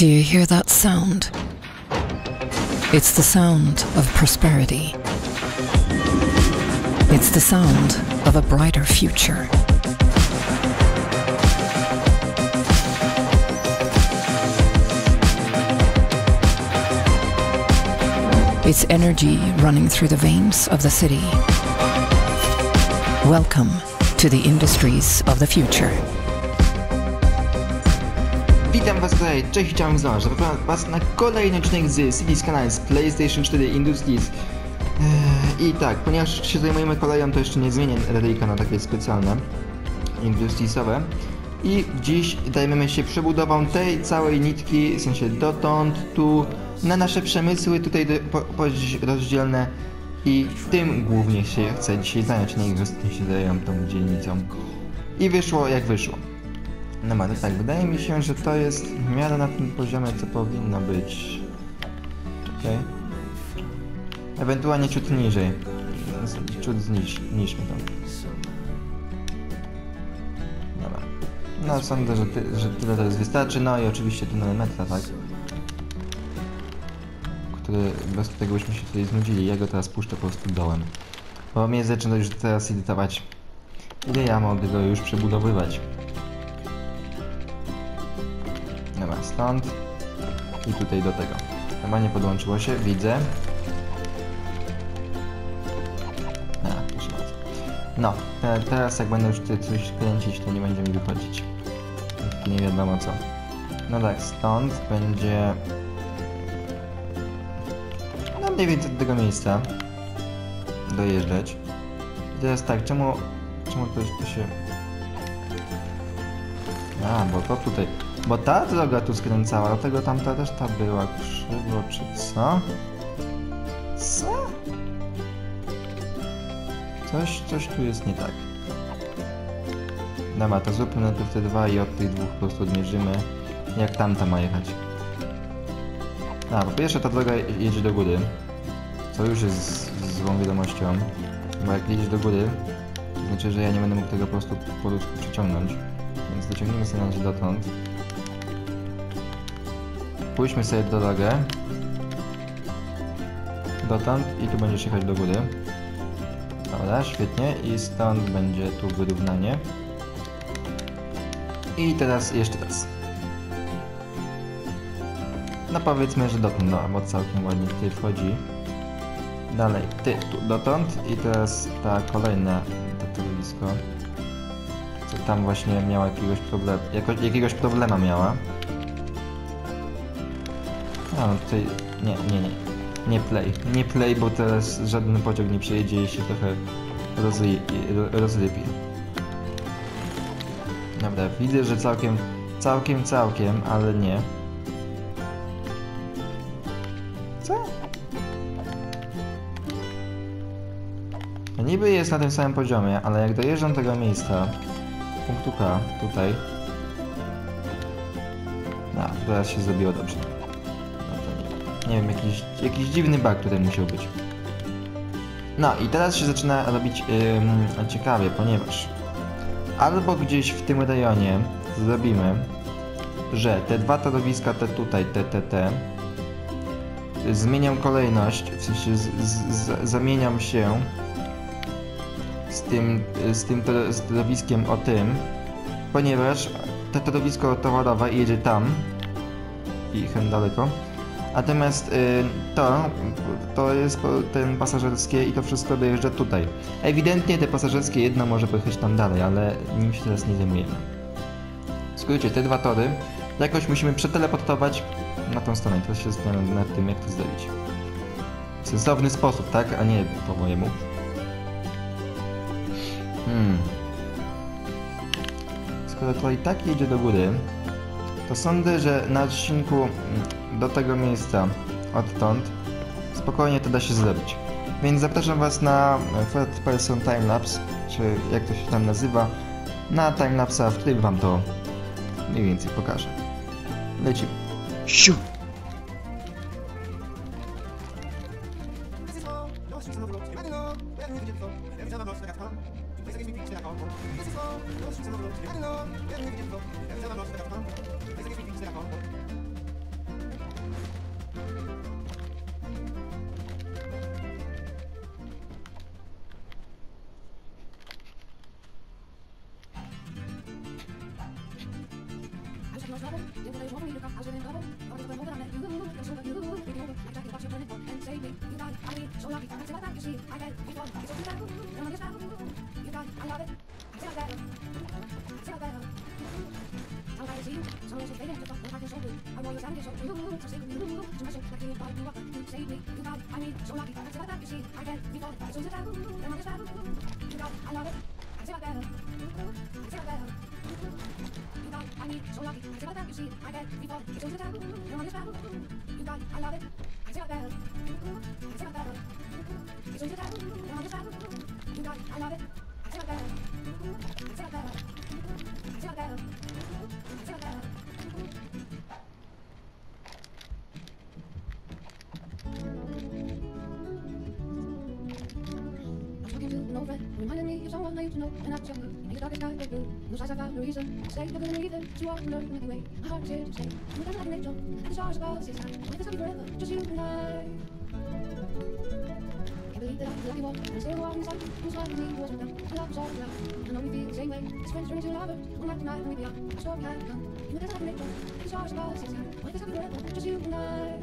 Do you hear that sound? It's the sound of prosperity. It's the sound of a brighter future. It's energy running through the veins of the city. Welcome to the industries of the future. Witam was tutaj, cześć, chciałem znowu, zapraszam was na kolejny odcinek z Cities kanale z PlayStation 4 Industries. Eee, I tak, ponieważ się zajmujemy koleją, to jeszcze nie zmienię radyjka na takie specjalne, industriesowe. I dziś zajmiemy się przebudową tej całej nitki, w sensie dotąd, tu, na nasze przemysły tutaj po, rozdzielne. I tym głównie się chcę dzisiaj zająć, nie się zajmują tą dzielnicą. I wyszło jak wyszło. No ale tak, wydaje mi się, że to jest w miarę na tym poziomie, co powinno być. Okej. Ewentualnie ciut niżej. Ciut zniż, niżmy to. Dobra. No sądzę, że, ty, że tyle to jest wystarczy. No i oczywiście tunel metra, tak? Który, bez którego byśmy się tutaj znudzili. Ja go teraz puszczę po prostu dołem. Bo mnie zaczyna już teraz edytować. Ile ja mogę go już przebudowywać? Dobra, stąd i tutaj do tego. Chyba nie podłączyło się, widzę. A, proszę bardzo. No, te, teraz jak będę już tutaj coś kręcić, to nie będzie mi wychodzić. Nie wiadomo co. No tak, stąd będzie... No mniej więcej do tego miejsca dojeżdżać. I teraz tak, czemu... Czemu to, to się... A, bo to tutaj... Bo ta droga tu skręcała, dlatego tamta też ta była krzywo, czy co? Co? Coś, coś tu jest nie tak. Dobra, to zróbmy najpierw te dwa i od tych dwóch po prostu odmierzymy, jak tamta ma jechać. A, po pierwsze ta droga jedzie do góry, co już jest złą wiadomością, bo jak jedziesz do góry, to znaczy, że ja nie będę mógł tego po prostu po przeciągnąć. Więc dociągnijmy sobie na razie dotąd. Pójdźmy sobie drogę. Dotąd i tu będziesz jechać do góry. Dobra, świetnie. I stąd będzie tu wyrównanie. I teraz jeszcze raz. No powiedzmy, że dotąd, no bo całkiem ładnie tutaj wchodzi. Dalej, ty tu dotąd i teraz ta kolejna to torowisko. Co tam właśnie miała jakiegoś problemu, jakiegoś problema miała. A, tutaj... Nie, nie, nie. Nie play. Nie play, bo teraz żaden pociąg nie przejedzie i się trochę rozry ro- rozrypie. Dobra, widzę, że całkiem, całkiem, całkiem, ale nie. Co? No niby jest na tym samym poziomie, ale jak dojeżdżam do tego miejsca, punktu K, tutaj, no, teraz się zrobiło dobrze. To nie, wiem, jakiś, jakiś dziwny bug tutaj musiał być. No i teraz się zaczyna robić ym, ciekawie, ponieważ albo gdzieś w tym rejonie zrobimy, że te dwa torowiska, te tutaj, te, te, te, zmieniam kolejność, w sensie z, z, z, zamieniam się z tym, z tym z torowiskiem o tym, ponieważ to torowisko towarowe jedzie tam i hen daleko. Natomiast y, to, to jest ten pasażerskie i to wszystko dojeżdża tutaj. Ewidentnie te pasażerskie jedno może pojechać tam dalej, ale nim się teraz nie zajmujemy. W skrócie, te dwa tory jakoś musimy przeteleportować na tą stronę. Teraz się zastanawiam nad tym, jak to zrobić. W sensowny sposób, tak? A nie po mojemu. Hmm. Skoro to i tak jedzie do góry, to sądzę, że na odcinku mm, do tego miejsca odtąd spokojnie to da się zrobić. Więc zapraszam Was na third person timelapse, czy jak to się tam nazywa, na timelapsa, w którym Wam to mniej więcej pokażę. Lecimy. Siu! To stay, never gonna leave them, to walk from way. My heart is here to stay, you got like an angel, and the stars above say sky. Life is happy forever, just you and I. Can't believe that I let you walk, and stay a while inside. Who's like me, who wasn't down, love was all around. I know we feel the same way, as friends turn into lovers. One night, when we be young, our story had begun. You got like an angel, and the stars above say sky. Life is happy forever, just you and I.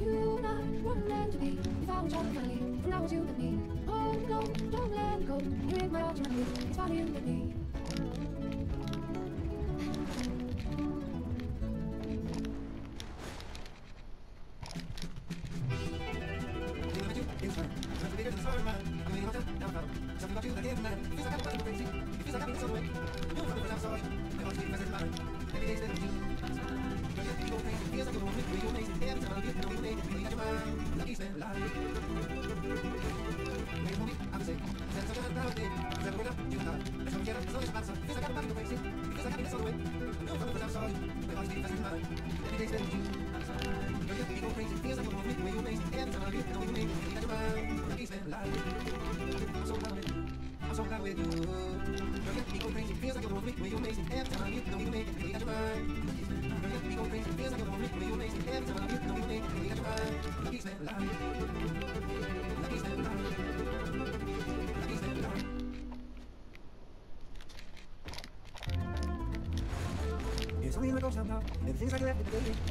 You and I were meant to be. We found each other finally, and now it's you and me. Oh no, don't let go. You make my you. It's fine you and me.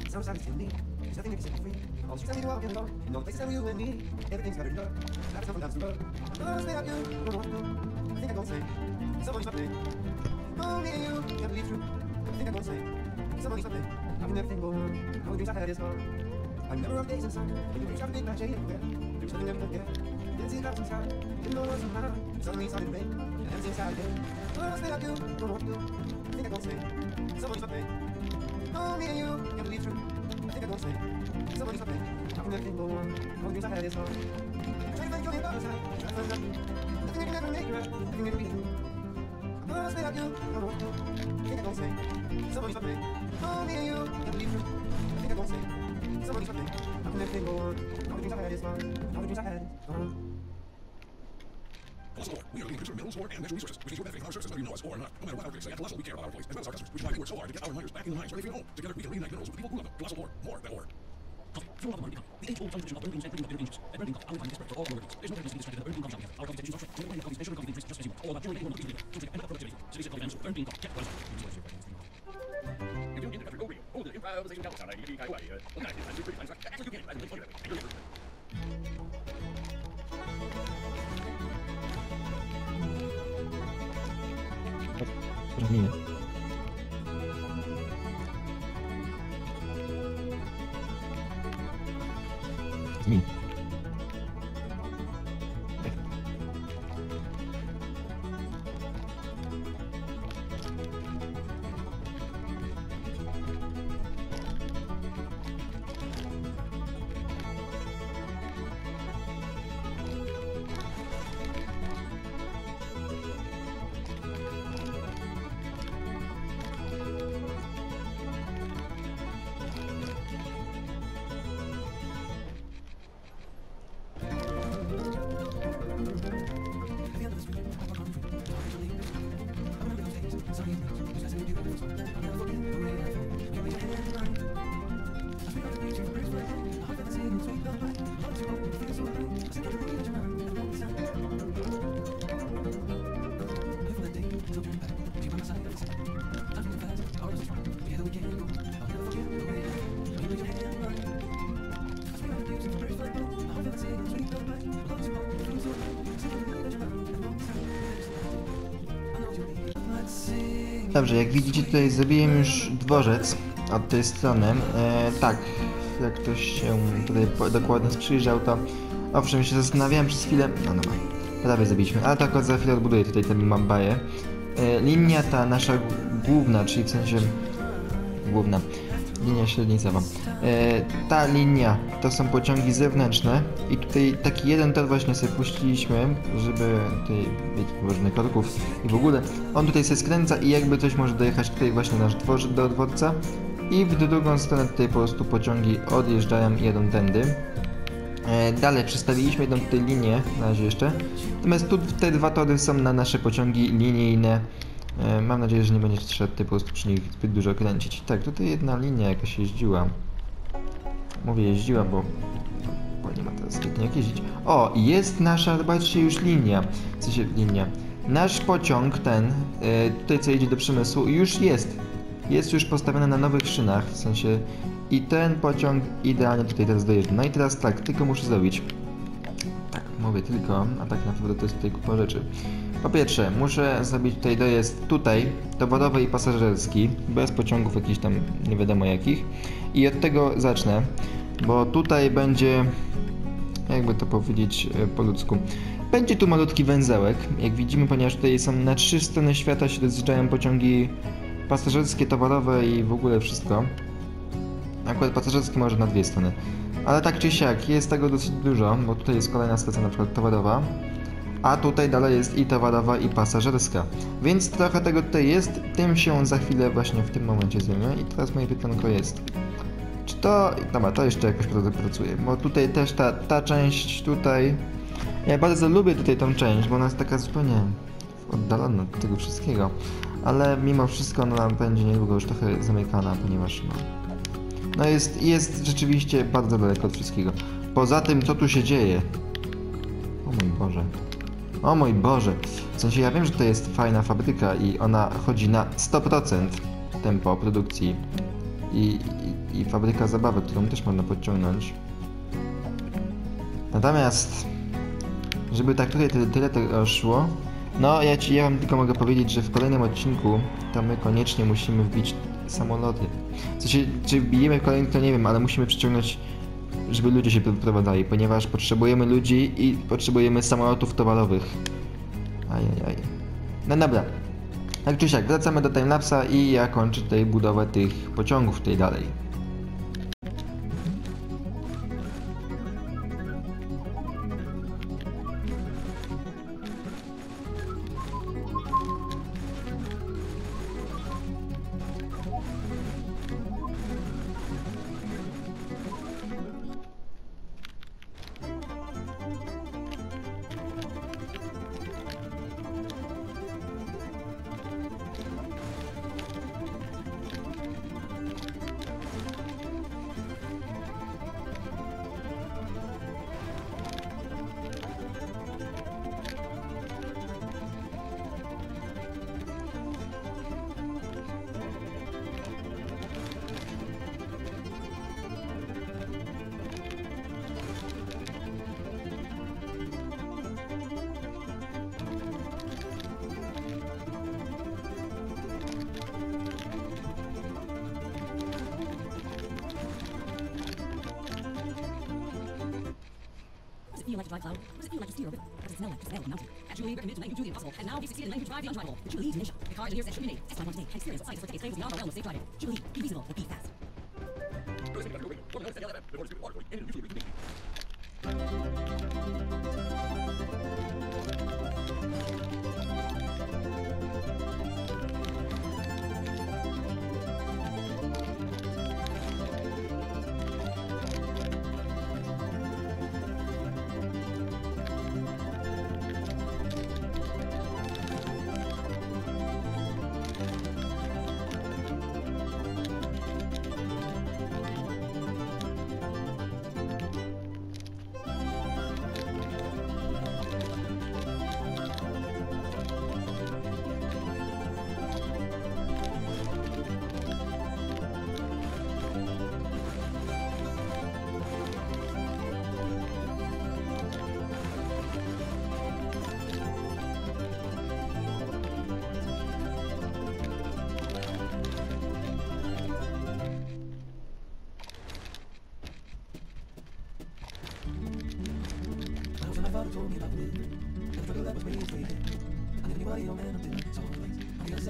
Sometimes it's silly. There's nothing free. All the streets that do, I'll get along. You and me. Everything's better than love. That's how sometimes to love. I'm gonna stay out you. I don't want to do? I think I'm gonna say. Someone something. Only you can believe true. I think I'm gonna say. Someone something. How can everything go wrong? How dreams I had is gone? I remember of days in summer. You out to big match everywhere. There was nothing that we could get. Dancing out some time. Didn't know it was mine. Suddenly it started to rain. And everything's out again. I'm gonna stay out you. I don't to. I think I'm gonna say. Someone something. Oh, me and you can believe true. I think I don't say. Somebody something. How come everything go wrong? All the dreams I had is gone. Trying to find your other side. Trying to find I think I can never make right. I think I can be you. I'm gonna stay like you. I won't. I think I don't say. Somebody something. Me and you can believe true. I think I don't say. Somebody something. I. Colossal Ore. We are the leading producer of minerals, ore, and natural resources, which means we're benefiting our services whether you know us or not. No matter what our critics say, at Colossal, we care about our employees as well as our customers, which is why we work so hard to get our miners back in the mines where they feel home. Together, we can reunite minerals with the people who love them. Colossal Ore. More than ore. Coffee. Fuel of the economy. The age-old tradition of burning beans and bringing up bitter angels. At Burning Coffee, our time is spread for all Florida beans. There's no place to be distracted than Burning Bean Coffee Shop. Our coffee stations are short. So the coffees and sugar coffee drinks just as you want. All about one increasing flavor. Fruit and productivity. Cities of coffee fans. Burn Bean Coffee. Get is If you don't get it, oh, real. Oh, the improvisation sound. I need to Well, that is pretty Dobrze, jak widzicie tutaj zrobiłem już dworzec od tej strony. E, tak, jak ktoś się tutaj dokładnie przyjrzał, to owszem się zastanawiałem przez chwilę. No dobra, prawie zrobiliśmy, ale tak za chwilę odbuduję tutaj ten Mambaję. E, linia ta nasza główna, czyli w sensie główna, linia średnicowa. E, ta linia to są pociągi zewnętrzne i tutaj taki jeden tor właśnie sobie puściliśmy, żeby tutaj mieć różnych korków i w ogóle on tutaj się skręca i jakby coś może dojechać tutaj właśnie nasz dworzec do dworca i w drugą stronę tutaj po prostu pociągi odjeżdżają i jadą tędy. E, Dalej przystawiliśmy jedną tutaj linię, na razie jeszcze. Natomiast tu te dwa tory są na nasze pociągi linijne. E, Mam nadzieję, że nie będzie trzeba tutaj po prostu przy nich zbyt dużo kręcić. Tak, tutaj jedna linia jakaś jeździła. Mówię jeździła, bo, zbytnio jeździć. O, jest nasza, zobaczcie, już linia. W sensie linia. Nasz pociąg ten, e, tutaj co jedzie do przemysłu, już jest. Jest już postawiony na nowych szynach, w sensie i ten pociąg idealnie tutaj teraz dojeżdża. No i teraz tak, tylko muszę zrobić. Tak, mówię tylko, a tak naprawdę to jest tutaj kupa rzeczy. Po pierwsze, muszę zrobić tutaj dojazd tutaj, towarowy i pasażerski, bez pociągów jakichś tam nie wiadomo jakich. I od tego zacznę, bo tutaj będzie, jakby to powiedzieć e, po ludzku, będzie tu malutki węzełek, jak widzimy, ponieważ tutaj są na trzy strony świata się rozjeżdżają pociągi pasażerskie, towarowe i w ogóle wszystko. Akurat pasażerskie może na dwie strony. Ale tak czy siak, jest tego dosyć dużo, bo tutaj jest kolejna stacja na przykład towarowa, a tutaj dalej jest i towarowa i pasażerska. Więc trochę tego tutaj jest, tym się za chwilę właśnie w tym momencie zajmę i teraz moje pytanko jest. Czy to... Dobra, to jeszcze jakoś pracuje, bo tutaj też ta, ta część tutaj... Ja bardzo lubię tutaj tą część, bo ona jest taka zupełnie oddalona od tego wszystkiego. Ale mimo wszystko ona będzie niedługo już trochę zamykana, ponieważ no, no jest, jest rzeczywiście bardzo daleko od wszystkiego. Poza tym, co tu się dzieje? O mój Boże. O mój Boże. W sensie ja wiem, że to jest fajna fabryka i ona chodzi na 100% tempo produkcji. I, i, fabryka zabawy, którą też można podciągnąć. Natomiast, żeby tak tutaj tyle, tyle tego szło, no ja ci ja wam tylko mogę powiedzieć, że w kolejnym odcinku to my koniecznie musimy wbić samoloty. W czy wbijemy w kolejny, to nie wiem, ale musimy przyciągnąć, żeby ludzie się wyprowadzali, ponieważ potrzebujemy ludzi i potrzebujemy samolotów towarowych. Ajajaj. No dobra. Tak czy siak, wracamy do timelapsa i ja kończę tutaj budowę tych pociągów tutaj dalej. Like cloud? Does it feel like to steer a river? Does it smell like to smell a mountain? Actually, recommended to make Julie impossible, and now we succeeded in letting you drive the undriveable. The Julie Ninja. The car engineers that should be made. Test drive one today. And experience what scientists for decades beyond our realm of safe driving. Julie, be reasonable, but be fast.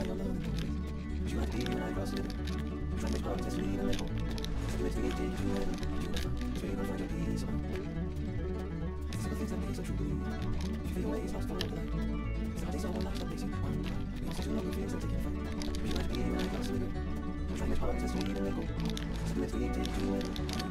several might be even I cross it. Trying to call this me a little. Investigated you and you favors like a piece of Simple things that make truly. You feel ways lost for all life. Somebody's all the life that makes you one. We also do longer that take you from. You might be even I cross it. Trying to call this me a little. Investigated you and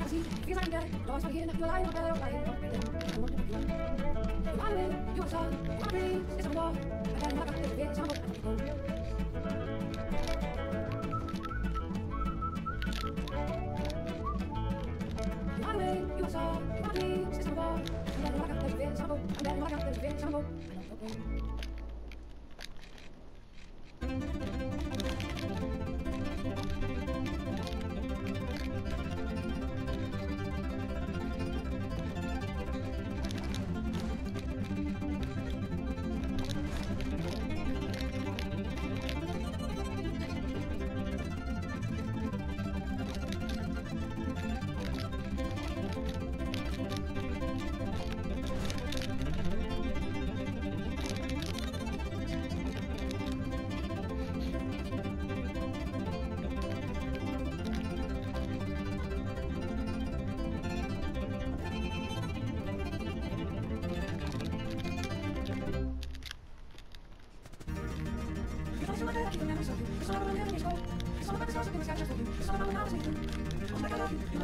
you are side, you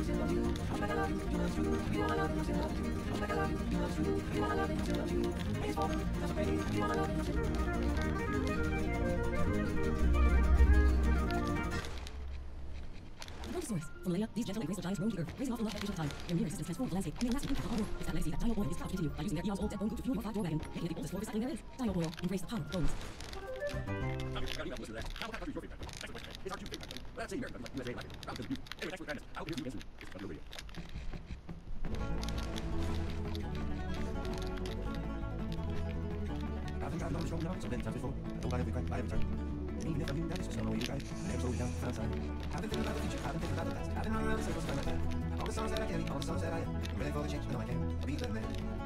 Brontosaurus. From these gentle and graceful giants roamed the earth, raising off the love time. Their mere existence transformed the landscape, and lasted impact on our world. It's that legacy that Dino Boyle is proud continue by using their eons old dead bone to fuel your five-door wagon, making it the oldest floor recycling there is. Dino Boyle, embrace the power of bones. Listen to that? Your. It's our two favorite. Well, that's American, like USA, like Round to the Butte. Anyway, thanks for kindness. I'll hear you again soon. It's Federal Radio. I've been driving on this road now so many times before. I don't buy every crack. And even if I'm new down, so I know you guys. I am so down for time. I've been thinking about the future, I've been thinking about the past. I've been running around in circles by my time. All the songs that I carry, all the songs that I am. I'm ready for the change, I know I can. I'll be the man.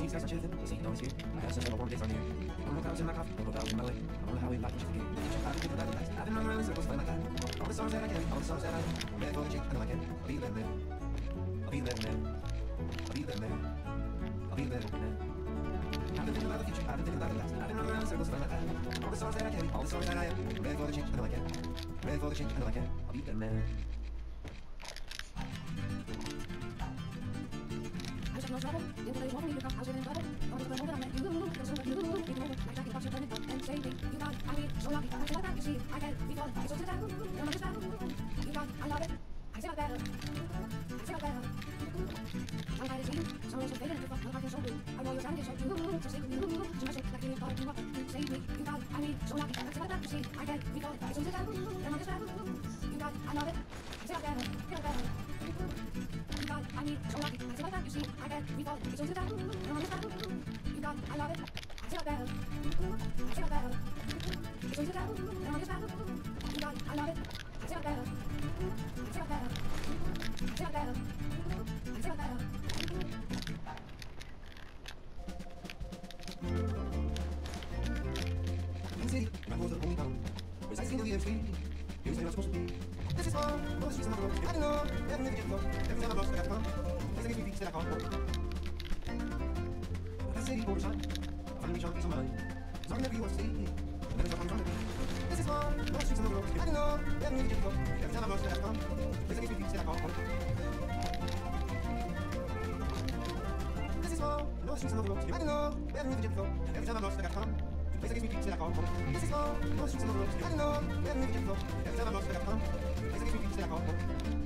See, these guys are chilling, see, no one's. I have a warm days on here. Don't clouds in my coffee, don't know in my way. I don't know how we like to forget. I've been about the past. I've been running around in circles by my time. All the songs that I carry, all the songs that I am. I'm for the change, I know I can. I'll be the man. I'll be the man. I'll be the man. I'll be the man. I've been thinking about the future, I've been thinking about the past. I've been running around in circles for my time. All the songs that I carry, all the songs that I am. Ready for the change, I know I can. Ready for the change, I know I can. I'll be that man. trouble. You come I that, it I need, so lucky, I feel like you see. I can be falling, I so You got, I love it. I say better. I say my better. My mind I'm so it's a failure to fuck, my heart is so. I know your sound is so true, so sing you. So I shake like you need to save me. You got, I need, so lucky, I feel like you see. I can be falling, City border sign. Finally, shot is on mine. I'm to This is fun, no streets in the road. I don't know, never you. Every time I run, I come. There's a new that I call home. This is no streets in the road. I don't know, never. Every time I run, I come. There's a new beat that I call home. This is no streets in the. I don't know. Every time I I come. A new I call home.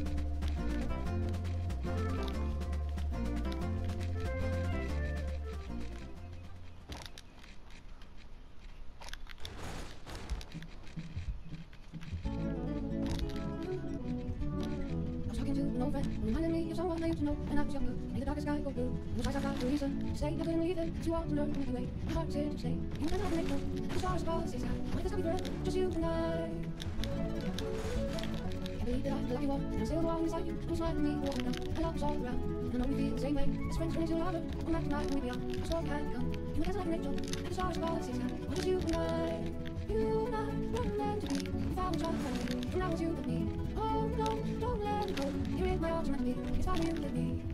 Me I to know when I was younger. Made the darkest sky go blue. Looks like I got a reason to stay. I couldn't leave it. You walked and learned anyway. My heart's here to stay. You can open it up. The stars above the sky. Like this happy forever. Just you and I. Can't believe that I love you all. And I sailed along beside you. Smiled at me walking down. I love us all around. And I know we feel the same way. As friends turn into lovers. One night tonight when we beyond. I saw you had begun. You were dancing like an angel. And the stars above the sky. Like just you and I. You and I were meant to be. If I was all alone. And I was you with me. Oh no, don't let it go. You're my arms and me. It's not.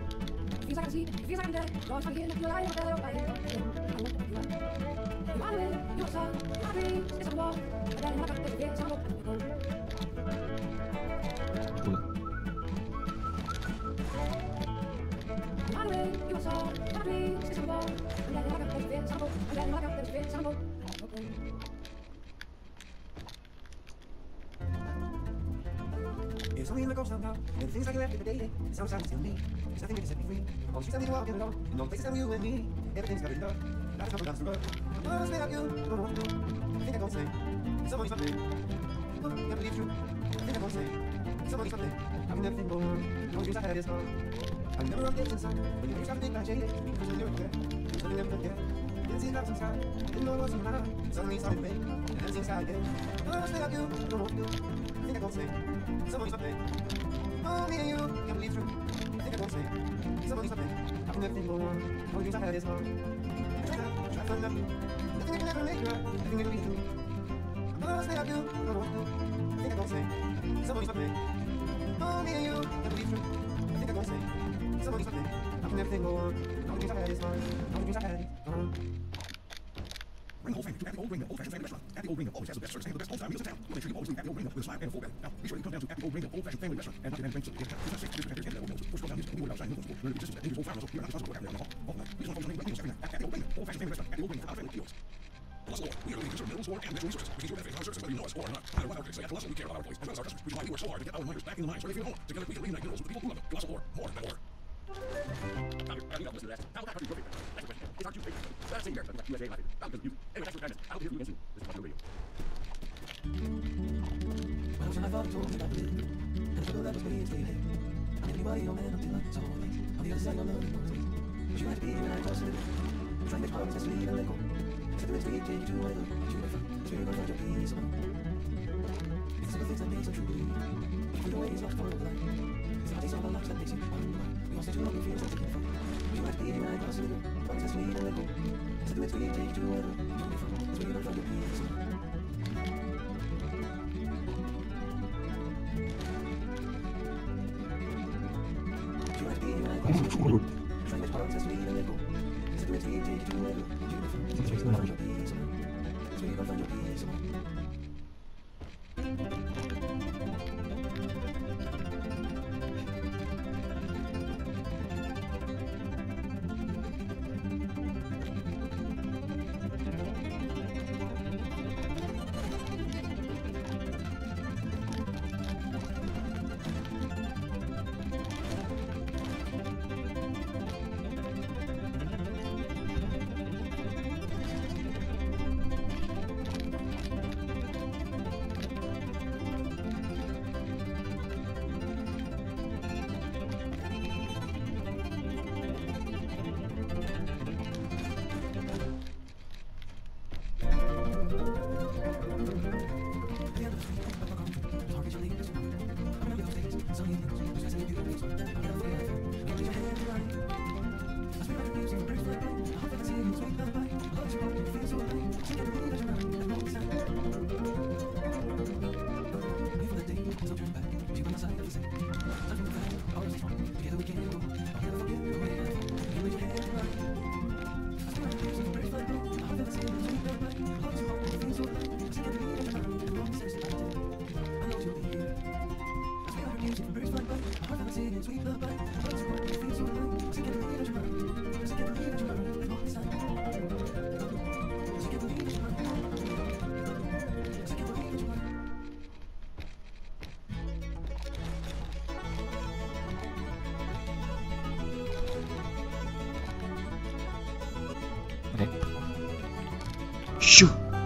Views are it, you're lying, you're lying, you're lying, you're you're lying, you're lying, you're town now, and things I left in the day, it sounds like it's me. There's nothing that set me free. All the streets I need to walk in alone, and all the places that you and me. Everything's got enough. Not a couple the road. Oh, it's like you, don't know to do. I think I'm gonna say, somebody's something. Oh, can't believe true. I think I'm gonna say, somebody's something. I can never think more. The dreams I had is gone. I never run things inside. When you reach out to think I jaded, because you're there. Something never forget. Didn't see it inside. Didn't know it was mine. Suddenly it started to make. And everything's how I get. Oh, it's like you, don't know to do. I think I'm gonna say, somebody's something. Oh, me and you, can't believe true. I think I'm gonna say, somebody's something. I can never think more. All the dreams I had is gone. I tried, tried for nothing. Nothing that can ever make right. Nothing that can be true. Oh, it's like you, don't know what to do. I think I'm gonna say, somebody's something. Oh, me and you, can't believe true. I think I'm gonna say, somebody's something. I can never think more. All the dreams I had is gone. All the dreams I had is. To Happy Old Ring Old Fashioned Family Restaurant. Happy Old Ring always has the best service and the best old-time meals in town. We'll make sure you always leave Happy Old Ring Mill with a smile and a full belly. Now, be sure you come down to Happy Old Ring Old Fashioned Family Restaurant and not any drinks. It's not safe. Different vendors and Old Mills. Push down here and will outside Mills. Learn the business that dangerous old farmers on the hospital Happy Old Mill. All night. Meals every night Happy Old Ring Old Fashioned Family Restaurant. Happy Old Ring for family deals. Plus Lord, we are leading concern minerals, water, and natural resources. We need your benefit our services whether you know us or not. No matter what our critics at Colossal, we care about our as well as our customers, which is why we work so hard to get our miners back in the mines where they feel home. Together, we can reunite minerals with the people who love them. Colossal Ore, more than it's not you. That's in here. USA Life. I'm. Anyway, thanks for kindness. I to hear you again soon. This is Radio. When I was my father told me that I And the that was me is leaving I'm anybody on man until I saw me On the other side of the world She might be and I toss it I'm trying to make promises leave and let go the we change to either She may find, she find your peace It's the things that makes true If you know it is not for It's not these other lives that makes you We all stay too long and feels like You might be and I toss it What's this mean? Is it the way it's being taken to the world?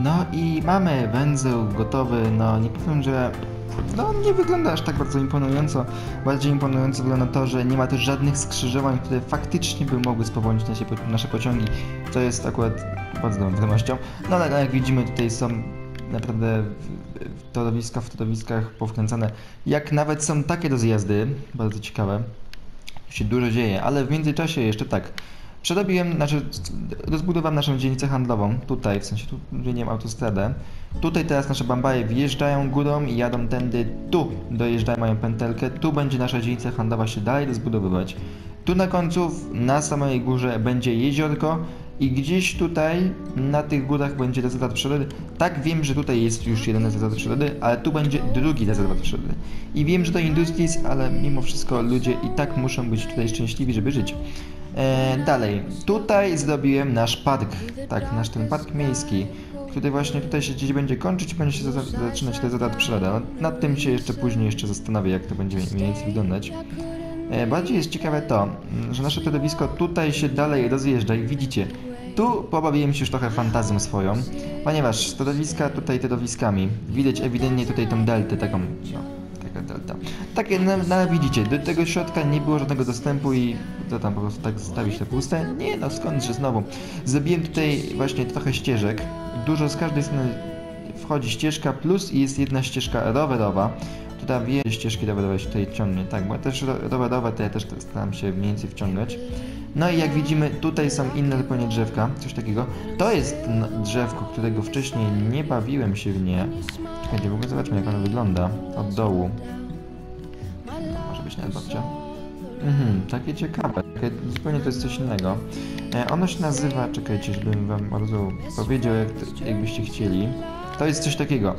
No i mamy węzeł gotowy, no nie powiem, że no nie wygląda aż tak bardzo imponująco. Bardziej imponująco wygląda to, że nie ma też żadnych skrzyżowań, które faktycznie by mogły spowolnić nasze, nasze pociągi. To jest akurat bardzo dobrą wiadomością. No ale jak widzimy tutaj są naprawdę torowiska w torowiskach powkręcane. Jak nawet są takie rozjazdy, bardzo ciekawe. Się dużo dzieje, ale w międzyczasie jeszcze tak. Przerobiłem, znaczy rozbudowałem naszą dzielnicę handlową, tutaj, w sensie tu wymieniłem autostradę. Tutaj teraz nasze bambaje wjeżdżają górą i jadą tędy, tu dojeżdżają, mają pętelkę, tu będzie nasza dzielnica handlowa się dalej rozbudowywać. Tu na końcu, na samej górze będzie jeziorko i gdzieś tutaj na tych górach będzie rezerwat przyrody. Tak, wiem, że tutaj jest już jeden rezerwat przyrody, ale tu będzie drugi rezerwat przyrody. I wiem, że to Industries, ale mimo wszystko ludzie i tak muszą być tutaj szczęśliwi, żeby żyć. E, dalej, tutaj zrobiłem nasz park, tak, nasz ten park miejski, który właśnie tutaj się gdzieś będzie kończyć będzie się za, zaczynać te zasad przyroda. No, nad tym się jeszcze później jeszcze zastanowię, jak to będzie mniej więcej wyglądać. E, bardziej jest ciekawe to, że nasze torowisko tutaj się dalej rozjeżdża i widzicie, tu pobawiłem się już trochę fantazją swoją, ponieważ torowiska tutaj torowiskami, widać ewidentnie tutaj tą deltę taką, no, no, no ale widzicie, do tego środka nie było żadnego dostępu i to tam po prostu tak zostawić te puste? Nie no, skądże znowu. Zrobiłem tutaj właśnie trochę ścieżek, dużo z każdej strony wchodzi ścieżka, plus jest jedna ścieżka rowerowa, która wie ścieżki rowerowe się tutaj ciągnie, tak, bo też ro- rowerowe to ja też staram się mniej więcej wciągnąć. No i jak widzimy, tutaj są inne zupełnie drzewka, coś takiego. To jest drzewko, którego wcześniej nie bawiłem się w nie. Czekajcie, w ogóle zobaczmy jak ono wygląda od dołu. Może być nawet babcia. Mhm, takie ciekawe, zupełnie to jest coś innego. E, ono się nazywa, czekajcie, żebym wam od razu powiedział, jak, to- jakbyście chcieli. To jest coś takiego.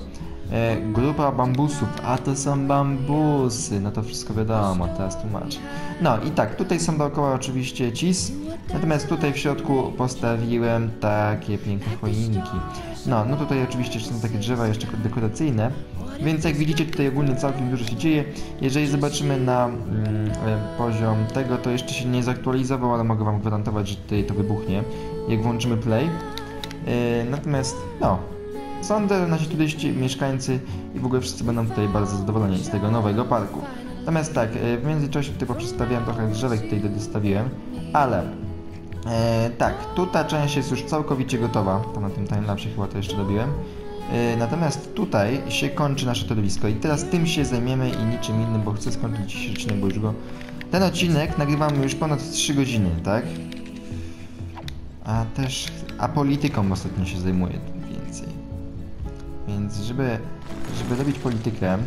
E, grupa bambusów, a to są bambusy, no to wszystko wiadomo, teraz tłumaczę. No i tak, tutaj są dookoła oczywiście cis, natomiast tutaj w środku postawiłem takie piękne choinki. No, no tutaj oczywiście są takie drzewa jeszcze dekoracyjne, więc jak widzicie tutaj ogólnie całkiem dużo się dzieje. Jeżeli zobaczymy na mm, e, poziom tego, to jeszcze się nie zaktualizował, ale mogę wam gwarantować, że tutaj to wybuchnie, jak włączymy play. E, natomiast, no, sądzę, że nasi turyści, mieszkańcy i w ogóle wszyscy będą tutaj bardzo zadowoleni z tego nowego parku. Natomiast tak, e, w międzyczasie tutaj poprzestawiałem trochę drzewek, tutaj dostawiłem, ale e, tak, tu ta część jest już całkowicie gotowa, to na tym timelapsie chyba to jeszcze robiłem. E, Natomiast tutaj się kończy nasze torowisko i teraz tym się zajmiemy i niczym innym, bo chcę skończyć dzisiejszy odcinek, bo już go... Ten odcinek nagrywamy już ponad 3 godziny, tak? A też... a polityką ostatnio się zajmuję. Więc żeby, żeby robić politykę,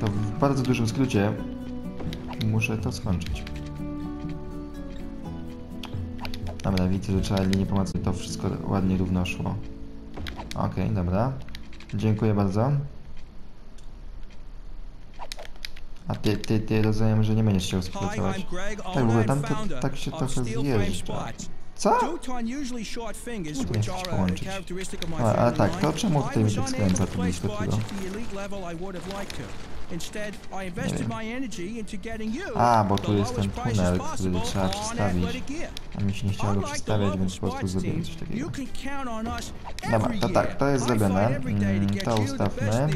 to w bardzo dużym skrócie muszę to skończyć. Dobra, widzę, że trzeba linię pomocy, to wszystko ładnie równo szło. Okej, dobra. Dziękuję bardzo. A ty, ty, ty rozumiem, że nie będziesz chciał współpracować. Tak, w ogóle tam to, tak się trochę zjeżdża. Co? A połączyć. characteristic of my A, tak, to czemu tutaj mi unable skręca to to play Instead, I invested wiem. my energy into getting you A, bo tu jest ten tunel, który trzeba przestawić. A mi się nie chciało go przestawiać, więc po prostu zrobiłem coś takiego. you can count on us Dobra, every to tak, to jest zrobione. to Mm, to ustawmy.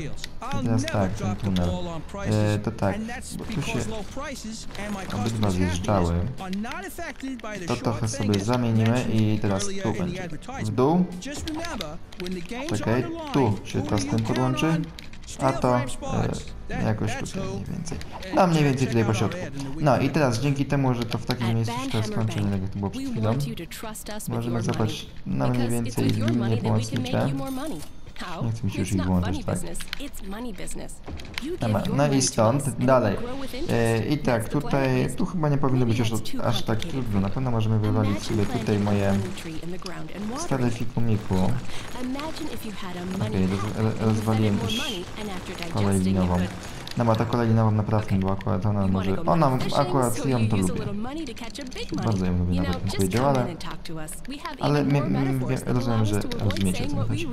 I teraz tak, ten tunel. E, to tak, bo tu się obydwa zjeżdżały. happiness are not affected by the To trochę sobie zamienimy i teraz tu będzie. W dół, Just remember, when the game's czekaj, tu się who to z do tym you count podłączy? A to e, jakoś tutaj mniej więcej. No mniej więcej tutaj po out our środku. ad in the No i teraz dzięki temu, że to w takim miejscu już teraz tak jak to było przed chwilą, możemy zabrać na mniej więcej linie pomocnicze. Nie chcę mi się już ich włączyć, tak. Dobra, no i stąd dalej. E. I tak, tutaj, tu chyba nie powinno być już aż tak trudno. Na pewno możemy wywalić sobie tutaj moje stare fikumiku. Okej, roz- path roz- you rozwaliłem after kolej digesting No bo ta kolej linowa naprawdę była akurat ona może... Ona akurat ją to lubię. to. Bardzo ją lubię, nawet bym powiedział, ale- to ale mi- mi- wie- that rozumiem, że to rozumiecie, o co we chodzi.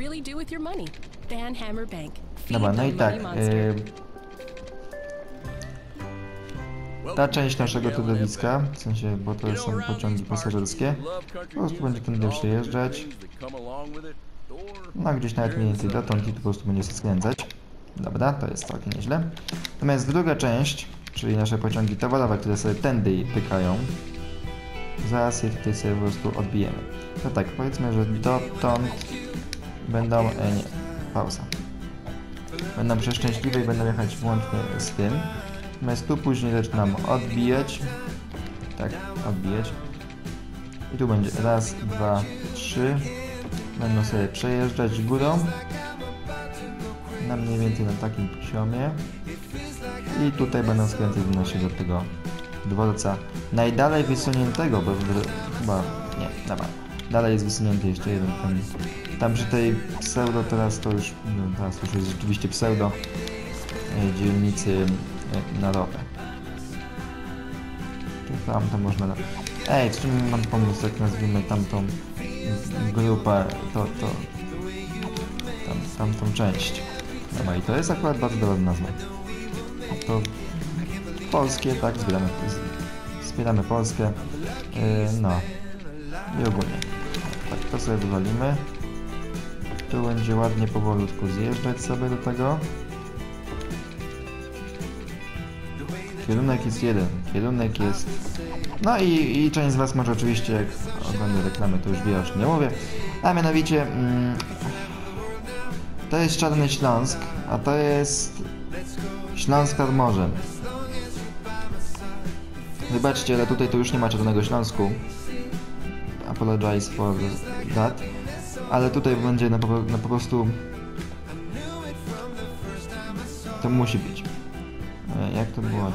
Dobra, no i tak. E, ta część naszego torowiska, w sensie, bo to są pociągi pasażerskie, po prostu będzie tędy przejeżdżać. No gdzieś nawet mniej więcej dotąd i tu po prostu będzie się skręcać. Dobra, to jest całkiem nieźle. Natomiast druga część, czyli nasze pociągi towarowe, które sobie tędy pykają, zaraz je tutaj sobie po prostu odbijemy. To tak, powiedzmy, że dotąd będą... E, nie, pauza. Będą przeszczęśliwe i będą jechać wyłącznie z tym. Natomiast tu później zaczynam odbijać. Tak, odbijać. I tu będzie raz, dwa, trzy. Będą sobie przejeżdżać górą. Na mniej więcej na takim poziomie. I tutaj będą skręcać do naszego tego dworca. Najdalej wysuniętego, bo chyba... Nie, dobra. Dalej jest wysunięty jeszcze jeden ten... Tam przy tej pseudo teraz to już... No, teraz to już jest rzeczywiście pseudo e, dzielnicy e, na ropę. Tu tam to można... na- Ej, w czym mam pomysł, jak nazwijmy tamtą grupę, to, to... Tam, tamtą część. No i to jest akurat bardzo dobra nazwa. To polskie, tak, zbieramy, z- wspieramy Polskę. Yy, no. I ogólnie. Tak, to sobie wywalimy. Tu będzie ładnie powolutku zjeżdżać sobie do tego. Kierunek jest jeden. Kierunek jest... No i, i część z Was może oczywiście, jak ogląda reklamy, to już wie, o czym nie mówię. A mianowicie... Mm, to jest Czarny Śląsk, a to jest Śląsk nad morzem. Wybaczcie, ale tutaj to już nie ma Czarnego Śląsku. Apologize for that. Ale tutaj będzie na, po, na po prostu... To musi być. E, Jak to było?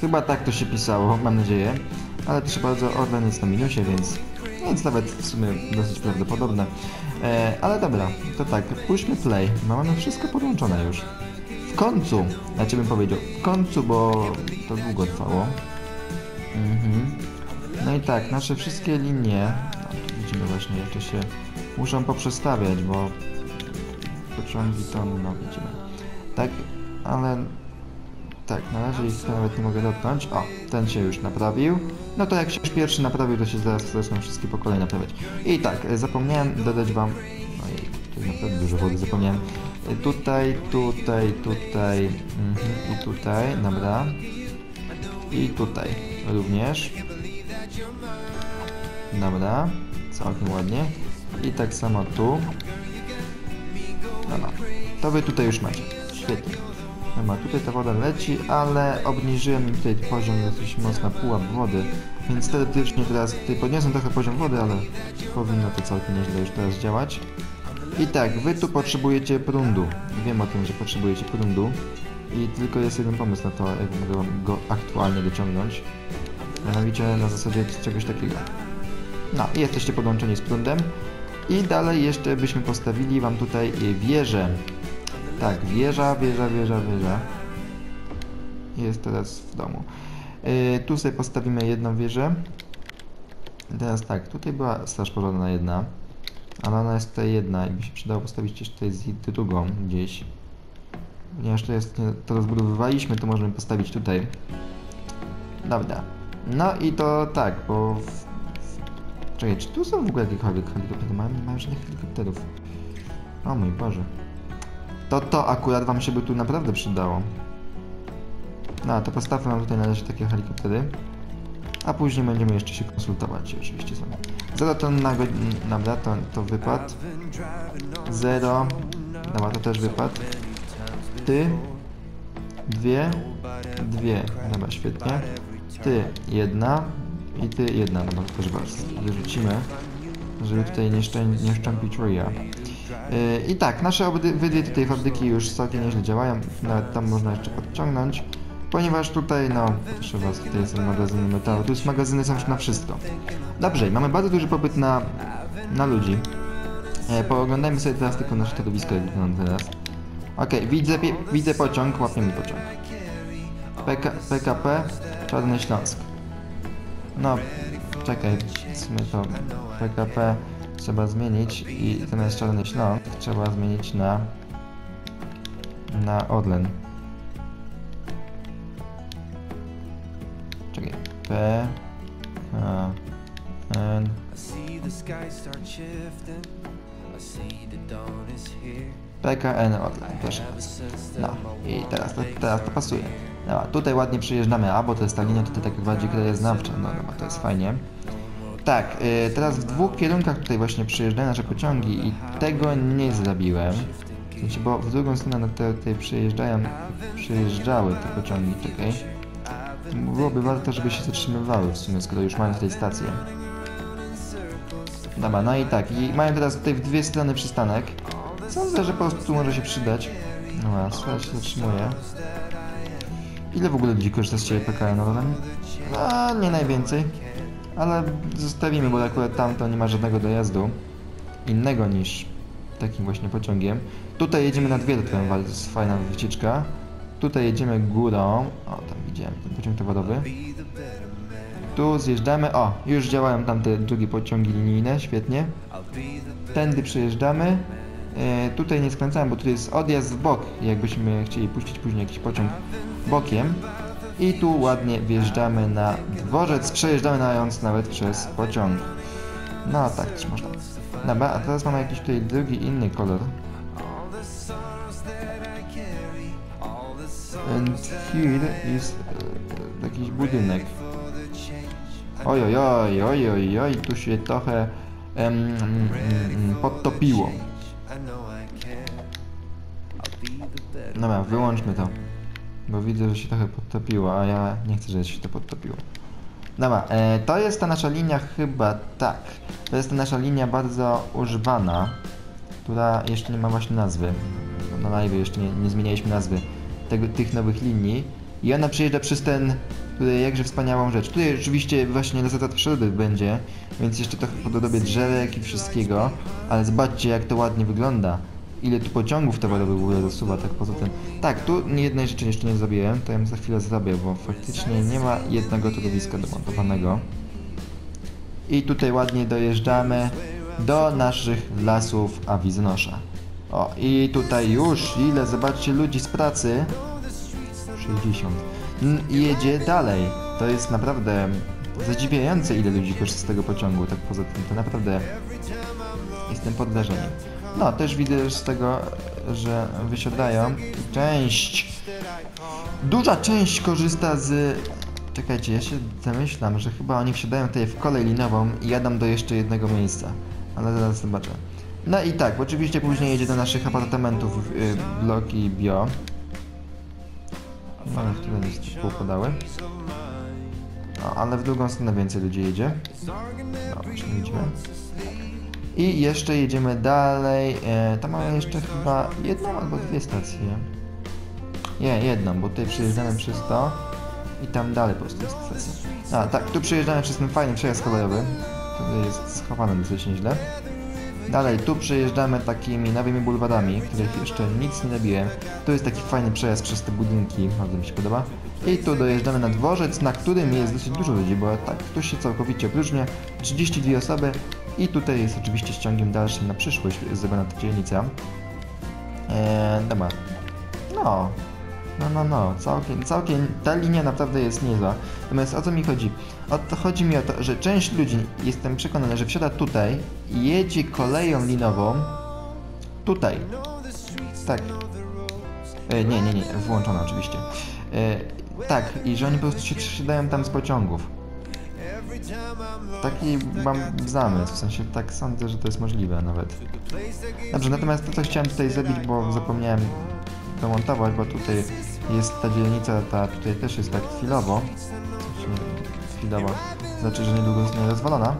Chyba tak to się pisało, mam nadzieję. Ale proszę bardzo, Orlen jest na minusie, więc, więc nawet w sumie dosyć prawdopodobne. E, ale dobra, to tak, puśćmy play. Mamy wszystko podłączone już. W końcu, znaczy bym powiedział, w końcu, bo to długo trwało. Mhm. No i tak, nasze wszystkie linie, no, tu widzimy właśnie, jeszcze się muszą poprzestawiać, bo pociągi to, no widzimy. Tak, ale tak, na razie ich nawet nie mogę dotknąć. O, ten się już naprawił. No to jak się już pierwszy naprawił, to się zaraz zaczną wszystkie po kolei naprawiać. I tak, e, zapomniałem dodać wam... Ojej, tu jest naprawdę dużo wody, zapomniałem. E, Tutaj, tutaj, tutaj mhm, i tutaj, dobra. I tutaj również. Dobra, całkiem ładnie. I tak samo tu. Dobra, to wy tutaj już macie. Świetnie. Dobra, tutaj ta woda leci, ale obniżyłem tutaj poziom dosyć mocno pułap wody, więc teoretycznie teraz tutaj podniosłem trochę poziom wody, ale powinno to całkiem nieźle już teraz działać. I tak, wy tu potrzebujecie prądu. Wiem o tym, że potrzebujecie prądu. I tylko jest jeden pomysł na to, jak mogę go aktualnie dociągnąć. Mianowicie na zasadzie czegoś takiego. No, i jesteście podłączeni z prądem. I dalej jeszcze byśmy postawili wam tutaj wieżę. Tak, wieża, wieża, wieża, wieża. Jest teraz w domu. Yy, tu sobie postawimy jedną wieżę. Teraz tak, tutaj była straż pożarna jedna. Ale ona jest tutaj jedna i by się przydało postawić jeszcze tutaj z drugą gdzieś. Ponieważ to jest, to rozbudowywaliśmy, to możemy postawić tutaj. Dobra. No i to tak, bo... W, czekaj, czy tu są w ogóle jakiekolwiek helikoptery? Mamy, mamy żadnych helikopterów. O mój Boże. To to akurat wam się by tu naprawdę przydało. No, to postawmy wam tutaj na razie takie helikoptery. A później będziemy jeszcze się konsultować oczywiście z wami. 0 ton na godzinę, dobra, to, to wypad. 0, dobra, to też wypad. Ty, dwie, dwie, dobra, świetnie. Ty, jedna i ty, jedna, dobra, też was wyrzucimy, żeby tutaj nie, szczę, nie szczępić ryja. Yy, I tak, nasze obydwie tutaj fabryki już całkiem nieźle działają, nawet tam można jeszcze podciągnąć, ponieważ tutaj, no, proszę was, tutaj są magazyny metalu, tu jest magazyny są na wszystko. Dobrze, mamy bardzo duży popyt na, na ludzi. E, pooglądajmy sobie teraz tylko nasze środowisko, jak wygląda teraz. Okej, widzę, pie- widzę pociąg, łapiemy pociąg. PK, PKP, Czarny Śląsk. No, czekaj, w sumie to PKP trzeba zmienić i zamiast Czarny trzeba zmienić na na Orlen. Czekaj, P K N. PKN Orlen, proszę. No i teraz to, teraz to pasuje. No, tutaj ładnie przyjeżdżamy, a bo to jest ta linia tutaj tak bardziej krajoznawcza, no dobra, to jest fajnie. Tak, y, teraz w dwóch kierunkach tutaj właśnie przyjeżdżają nasze pociągi i tego nie zrobiłem. Sensie, bo w drugą stronę na te, tutaj przyjeżdżają, przyjeżdżały te pociągi, czekaj. Byłoby warto, żeby się zatrzymywały w sumie, skoro już mają tutaj stację. Dobra, no i tak, i mają teraz tutaj w dwie strony przystanek. Sądzę, że po prostu tu może się przydać. No a się zatrzymuje. Ile w ogóle ludzi korzysta z ciebie PKN Orlen? No, nie najwięcej. Ale zostawimy, bo akurat tam to nie ma żadnego dojazdu. Innego niż takim właśnie pociągiem. Tutaj jedziemy nad Wielką, to jest fajna wycieczka. Tutaj jedziemy górą. O, tam widziałem ten pociąg towarowy. Tu zjeżdżamy. O, już działają tam te drugie pociągi linijne, świetnie. Tędy przejeżdżamy. E, tutaj nie skręcałem, bo tu jest odjazd w bok, jakbyśmy chcieli puścić później jakiś pociąg bokiem. I tu ładnie wjeżdżamy na dworzec, przejeżdżając nawet przez pociąg. No tak też można. Dobra, a teraz mamy jakiś tutaj drugi, inny kolor. And here is e, jakiś budynek. Oj, oj, oj, tu się trochę mm, mm, podtopiło. Dobra, wyłączmy to. Bo widzę, że się trochę podtopiło, a ja nie chcę, żeby się to podtopiło. Dobra, e, to jest ta nasza linia chyba tak. To jest ta nasza linia bardzo używana, która jeszcze nie ma właśnie nazwy. Na live jeszcze nie, nie zmienialiśmy nazwy tego, tych nowych linii. I ona przyjeżdża przez ten, tutaj jakże wspaniałą rzecz. Tutaj oczywiście właśnie rezultat przyrody będzie, więc jeszcze trochę podobie drzewek i wszystkiego, ale zobaczcie jak to ładnie wygląda. Ile tu pociągów towarowych w ogóle zasuwa, tak poza tym. Tak, tu jednej rzeczy jeszcze nie zrobiłem, to ją za chwilę zrobię, bo faktycznie nie ma jednego torowiska domontowanego. I tutaj ładnie dojeżdżamy do naszych lasów Awiznosza. O, i tutaj już, ile, zobaczcie, ludzi z pracy. 60. N- jedzie dalej. To jest naprawdę zadziwiające, ile ludzi korzysta z tego pociągu. Tak poza tym, to naprawdę jestem pod wrażeniem. No, też widzę z tego, że wysiadają. Część, duża część korzysta z... Czekajcie, ja się zamyślam, że chyba oni wsiadają tutaj w kolej linową i jadą do jeszcze jednego miejsca. Ale zaraz zobaczę. No i tak, oczywiście później jedzie do naszych apartamentów y, bloki bio. No, które jest podały. No, ale w drugą stronę więcej ludzi jedzie. No, właśnie widzimy. I jeszcze jedziemy dalej. E, tam mamy jeszcze chyba jedną albo dwie stacje. Nie, jedną, bo tutaj przejeżdżamy przez to i tam dalej po prostu jest stacja. A, tak, tu przejeżdżamy przez ten fajny przejazd kolejowy, który jest schowany dosyć nieźle. Dalej, tu przejeżdżamy takimi nowymi bulwarami, których jeszcze nic nie robiłem. Tu jest taki fajny przejazd przez te budynki, bardzo mi się podoba. I tu dojeżdżamy na dworzec, na którym jest dosyć dużo ludzi, bo tak, tu się całkowicie opróżnia. 32 osoby i tutaj jest oczywiście ściągiem dalszym na przyszłość zrobiona ta dzielnica. Eee, dobra. No. No, no, no, całkiem, całkiem, ta linia naprawdę jest niezła. Natomiast o co mi chodzi? O to chodzi mi o to, że część ludzi, jestem przekonany, że wsiada tutaj i jedzie koleją linową tutaj. Tak. E, nie, nie, nie, włączona oczywiście. E, tak, i że oni po prostu się przesiadają tam z pociągów. Taki mam zamysł, w sensie tak sądzę, że to jest możliwe nawet. Dobrze, natomiast to co chciałem tutaj zrobić, bo zapomniałem domontować, bo tutaj jest ta dzielnica, ta tutaj też jest tak chwilowo. Chwilowo, znaczy, że niedługo zostanie rozwalona.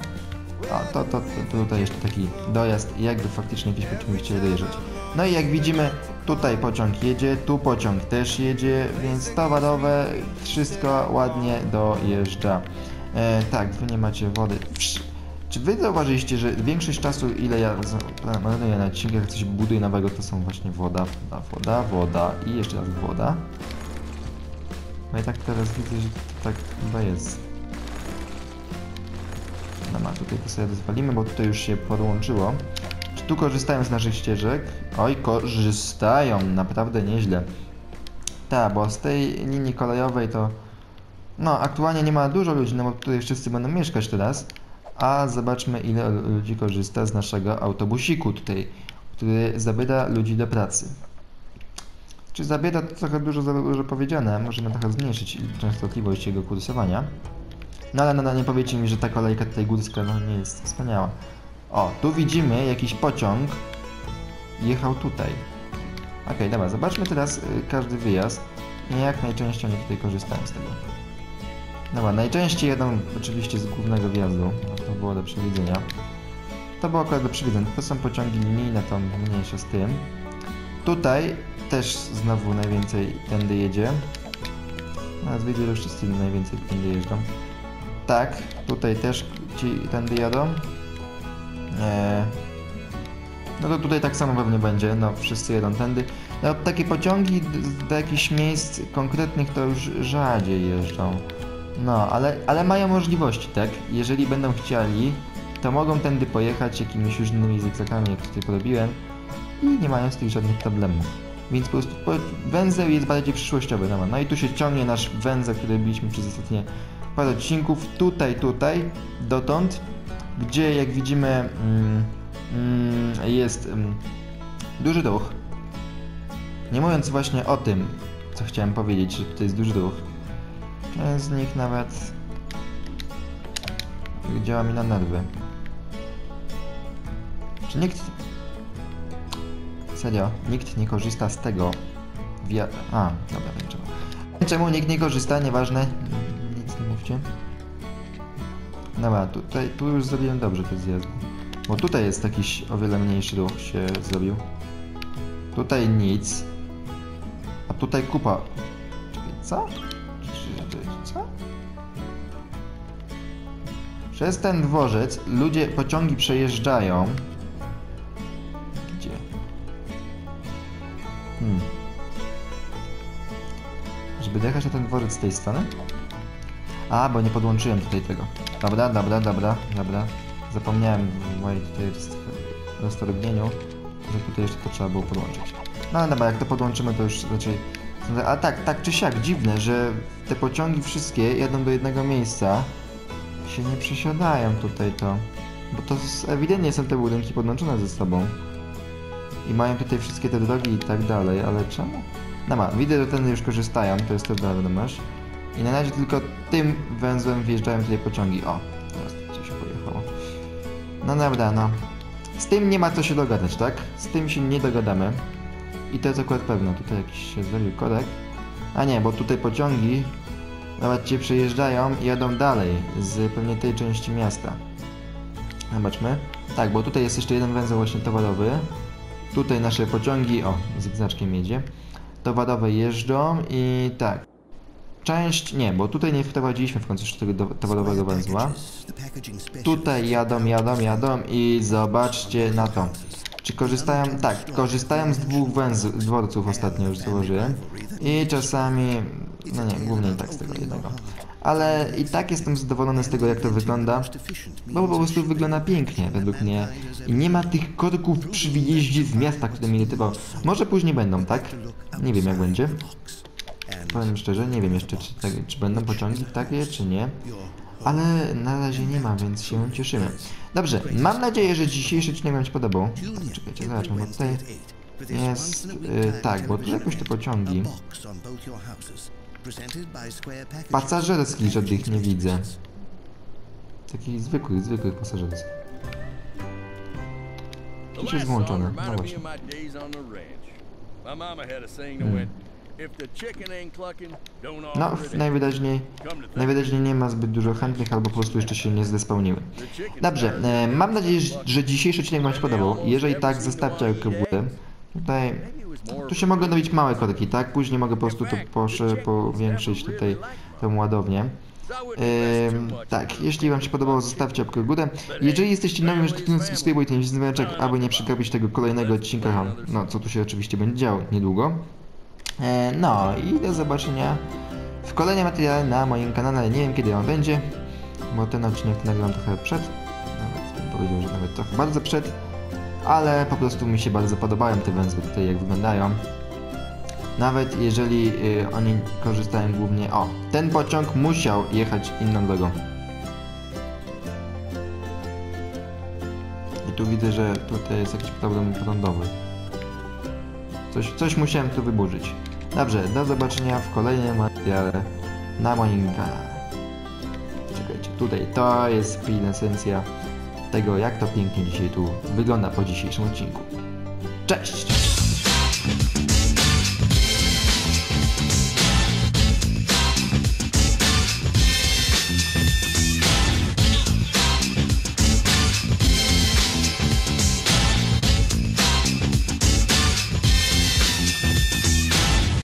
A to, to, to, to tutaj jeszcze taki dojazd i jakby faktycznie jakieś pociągi chcieli dojeżdżać. No i jak widzimy, tutaj pociąg jedzie, tu pociąg też jedzie, więc towarowe, wszystko ładnie dojeżdża. E, tak, wy nie macie wody. Psz, czy wy zauważyliście, że większość czasu, ile ja marnuję na odcinkach, coś buduję nowego, to są właśnie woda, woda, woda, woda i jeszcze raz woda. No i tak teraz widzę, że to tak chyba jest. No ma tutaj to sobie rozwalimy, bo tutaj już się podłączyło. Czy tu korzystają z naszych ścieżek? Oj, korzystają, naprawdę nieźle. Tak, bo z tej linii kolejowej to... No, aktualnie nie ma dużo ludzi, no bo tutaj wszyscy będą mieszkać teraz. A zobaczmy, ile ludzi korzysta z naszego autobusiku tutaj, który zabiera ludzi do pracy. Czy zabiera to trochę dużo, za dużo powiedziane, możemy trochę zmniejszyć częstotliwość jego kursowania. No ale nadal nie powiecie mi, że ta kolejka tutaj górska no, nie jest wspaniała. O, tu widzimy jakiś pociąg jechał tutaj. Okej, dobra, zobaczmy teraz y, każdy wyjazd jak najczęściej oni tutaj korzystają z tego. Dobra, najczęściej jedą oczywiście z głównego wjazdu, no to było do przewidzenia. To było akurat do przewidzenia, to są pociągi linijne, to mniejsze z tym. Tutaj też znowu najwięcej tędy jedzie. Teraz widzę, że wszyscy najwięcej tędy jeżdżą. Tak, tutaj też ci tędy jadą. Eee, No to tutaj tak samo pewnie będzie, no wszyscy jedą tędy. No takie pociągi d- do jakichś miejsc konkretnych to już rzadziej jeżdżą. No, ale, ale mają możliwości, tak? Jeżeli będą chcieli, to mogą tędy pojechać jakimiś różnymi zygzakami, jak tutaj porobiłem i nie mają z tych żadnych problemów. Więc po prostu po, węzeł jest bardziej przyszłościowy. No, no i tu się ciągnie nasz węzeł, który robiliśmy przez ostatnie parę odcinków. Tutaj, tutaj, dotąd, gdzie jak widzimy mm, mm, jest mm, duży ruch. Nie mówiąc właśnie o tym, co chciałem powiedzieć, że tutaj jest duży ruch. Część z nich nawet działa mi na nerwy. Czy nikt... Serio, nikt nie korzysta z tego via... A, dobra, wiem czemu. Czemu nikt nie korzysta, nieważne. Nic nie mówcie. Dobra, tutaj, tu już zrobiłem dobrze te zjazdy. Bo tutaj jest jakiś o wiele mniejszy ruch się zrobił. Tutaj nic. A tutaj kupa. Czekaj, co? Przez ten dworzec ludzie, pociągi przejeżdżają. Gdzie? Hmm. Żeby dojechać na ten dworzec z tej strony? A, bo nie podłączyłem tutaj tego. Dobra, dobra, dobra, dobra. Zapomniałem w mojej tutaj roz- roztargnieniu, że tutaj jeszcze to trzeba było podłączyć. No ale dobra, jak to podłączymy, to już raczej... A tak, tak czy siak, dziwne, że te pociągi wszystkie jadą do jednego miejsca. Się nie przesiadają tutaj to. Bo to s- ewidentnie są te budynki podłączone ze sobą. I mają tutaj wszystkie te drogi i tak dalej, ale czemu? No ma, widzę, że ten już korzystają, to jest to dobra wiadomość. I na razie tylko tym węzłem wjeżdżają tutaj pociągi. O, teraz coś pojechało. No dobra, no. Z tym nie ma co się dogadać, tak? Z tym się nie dogadamy. I to jest akurat pewne. Tutaj jakiś się zrobił korek. A nie, bo tutaj pociągi nawet cię przejeżdżają i jadą dalej z pewnie tej części miasta. Zobaczmy. Tak, bo tutaj jest jeszcze jeden węzeł właśnie towarowy. Tutaj nasze pociągi, o, zygzaczkiem jedzie. Towarowe jeżdżą i tak. Część, nie, bo tutaj nie wprowadziliśmy w końcu jeszcze tego towarowego węzła. Tutaj jadą, jadą, jadą i zobaczcie na to. Czy korzystają? Tak, korzystają z dwóch węzł, dworców ostatnio już założyłem. I czasami, no nie, głównie i tak z tego jednego. Ale i tak jestem zadowolony z tego jak to wygląda, bo po prostu wygląda pięknie według mnie. I nie ma tych korków przy wyjeździe z miasta, które mnie irytował. Może później będą, tak? Nie wiem jak będzie. Powiem szczerze, nie wiem jeszcze czy, tak, czy będą pociągi takie, czy nie. Ale na razie nie ma, więc się cieszymy. Dobrze, mam nadzieję, że dzisiejszy odcinek Wam się podobał. Czekajcie, zobaczmy, bo tutaj jest... y, tak, bo tu jakoś te pociągi pasażerskich żadnych nie widzę. Takich zwykłych, zwykłych pasażerskich. Już jest włączone, no właśnie. No, najwyraźniej, najwyraźniej nie ma zbyt dużo chętnych, albo po prostu jeszcze się nie zdespełniły. Dobrze, e, mam nadzieję, że- że dzisiejszy odcinek Wam się podobał. Jeżeli tak, zostawcie łapkę w górę. Tutaj, tu się mogą robić małe korki, tak? Później mogę po prostu to powiększyć tutaj tą ładownię. Tak, jeśli Wam się podobało, zostawcie łapkę w górę. Jeżeli jesteście nowym użytkownikiem, subskrybuj ten dzwoneczek, aby nie przegapić tego kolejnego odcinka, no co tu się oczywiście będzie działo niedługo. E, no i do zobaczenia w kolejnym materiale na moim kanale. Nie wiem kiedy on będzie, bo ten odcinek nagram trochę przed. Nawet bym powiedział, że nawet trochę bardzo przed. Ale po prostu mi się bardzo podobają te węzły tutaj jak wyglądają. Nawet jeżeli y, oni korzystają głównie... O, ten pociąg musiał jechać inną drogą. I tu widzę, że tutaj jest jakiś problem prądowy. Coś, coś musiałem tu wyburzyć. Dobrze, do zobaczenia w kolejnym materiale na moim kanale. Czekajcie, tutaj to jest kwintesencja tego, jak to pięknie dzisiaj tu wygląda po dzisiejszym odcinku. Cześć!